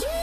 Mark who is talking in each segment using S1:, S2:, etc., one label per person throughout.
S1: Yeah.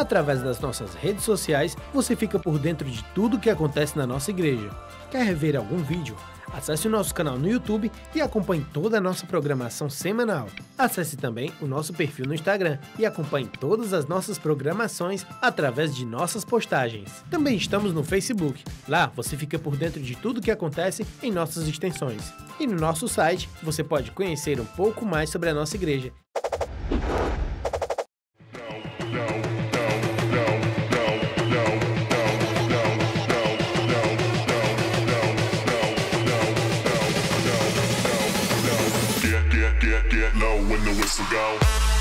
S1: Através das nossas redes sociais, você fica por dentro de tudo o que acontece na nossa igreja. Quer rever algum vídeo? Acesse o nosso canal no YouTube e acompanhe toda a nossa programação semanal. Acesse também o nosso perfil no Instagram e acompanhe todas as nossas programações através de nossas postagens. Também estamos no Facebook. Lá você fica por dentro de tudo que acontece em nossas extensões. E no nosso site você pode conhecer um pouco mais sobre a nossa igreja.
S2: Know when the whistle go.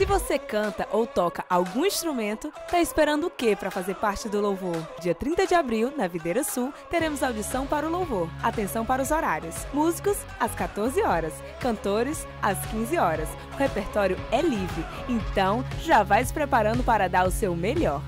S3: Se você canta ou toca algum instrumento, tá esperando o quê para fazer parte do louvor? Dia 30 de abril, na Videira Sul, teremos audição para o louvor. Atenção para os horários. Músicos às 14 horas, cantores às 15 horas. O repertório é livre, então já vai se preparando para dar o seu melhor.